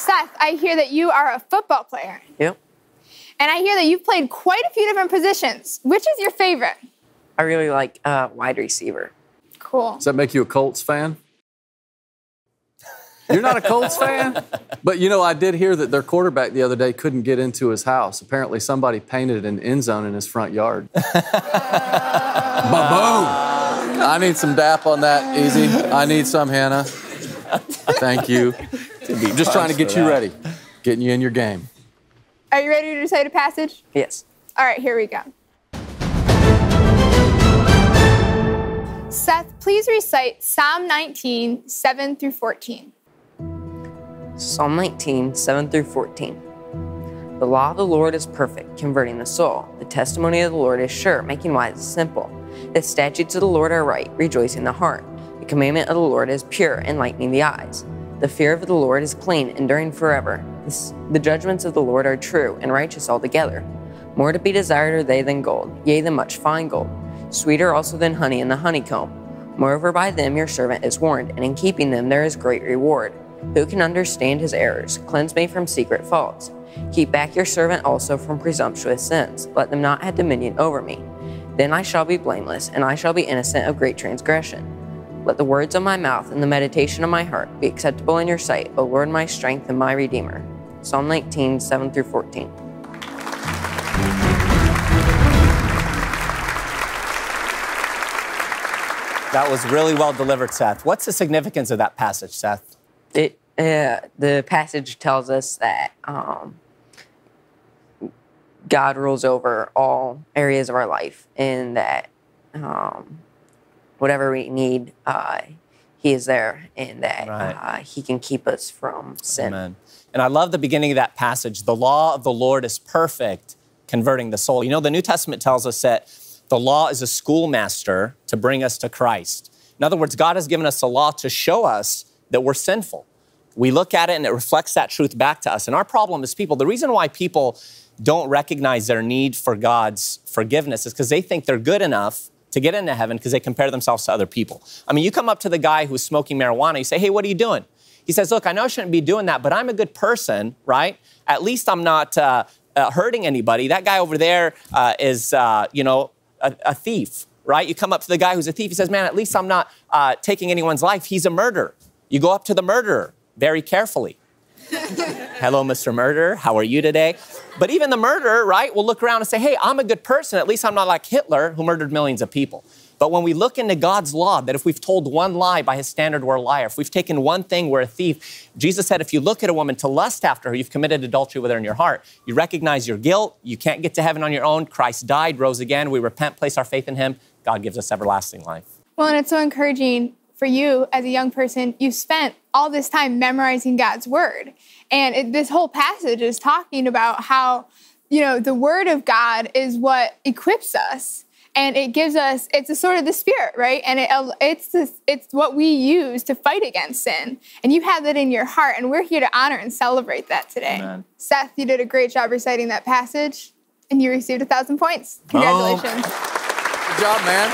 Seth, I hear that you are a football player. Yep. And I hear that you've played quite a few different positions. Which is your favorite? I really like uh, wide receiver. Cool. Does that make you a Colts fan? You're not a Colts fan? But you know, I did hear that their quarterback the other day couldn't get into his house. Apparently, somebody painted an end zone in his front yard. Ba-boom! I need some dap on that, easy. I need some, Hannah. Thank you. I'm just trying to get you ready, getting you in your game. Are you ready to recite a passage? Yes. All right, here we go. Seth, please recite Psalm 19, 7 through 14. Psalm 19, 7 through 14. The law of the Lord is perfect, converting the soul. The testimony of the Lord is sure, making wise simple. The statutes of the Lord are right, rejoicing the heart. The commandment of the Lord is pure, enlightening the eyes. The fear of the Lord is clean, enduring forever. The judgments of the Lord are true and righteous altogether. More to be desired are they than gold, yea, than much fine gold, sweeter also than honey in the honeycomb. Moreover, by them your servant is warned, and in keeping them there is great reward. Who can understand his errors? Cleanse me from secret faults. Keep back your servant also from presumptuous sins. Let them not have dominion over me. Then I shall be blameless, and I shall be innocent of great transgression. Let the words of my mouth and the meditation of my heart be acceptable in your sight, O Lord, my strength and my redeemer. Psalm 19, 7 through 14. That was really well delivered, Seth. What's the significance of that passage, Seth? It, uh, the passage tells us that um, God rules over all areas of our life, and that um, whatever we need, uh, He is there, and that Right. uh, He can keep us from sin. Amen. And I love the beginning of that passage. The law of the Lord is perfect, converting the soul. You know, the New Testament tells us that the law is a schoolmaster to bring us to Christ. In other words, God has given us a law to show us that we're sinful. We look at it and it reflects that truth back to us. And our problem is people, the reason why people don't recognize their need for God's forgiveness is because they think they're good enough to get into heaven because they compare themselves to other people. I mean, you come up to the guy who's smoking marijuana, you say, hey, what are you doing? He says, Look, I know I shouldn't be doing that, but I'm a good person, right? At least I'm not uh, uh, hurting anybody. That guy over there uh, is, uh, you know, a, a thief, right? You come up to the guy who's a thief. He says, Man, at least I'm not uh, taking anyone's life. He's a murderer. You go up to the murderer very carefully. Hello, Mr. Murderer. How are you today? But even the murderer, right, will look around and say, Hey, I'm a good person. At least I'm not like Hitler who murdered millions of people. But when we look into God's law, that if we've told one lie by his standard, we're a liar. If we've taken one thing, we're a thief. Jesus said, if you look at a woman to lust after her, you've committed adultery with her in your heart. You recognize your guilt. You can't get to heaven on your own. Christ died, rose again. We repent, place our faith in him. God gives us everlasting life. Well, and it's so encouraging for you as a young person. You've spent all this time memorizing God's word. And it, this whole passage is talking about how, you know, the word of God is what equips us. And it gives us it's a sort of the spirit right? And it, it's this, it's what we use to fight against sin. And you have that in your heart and we're here to honor and celebrate that today. Amen. seth you did a great job reciting that passage and you received a thousand points. Oh. Congratulations. Oh. good job man.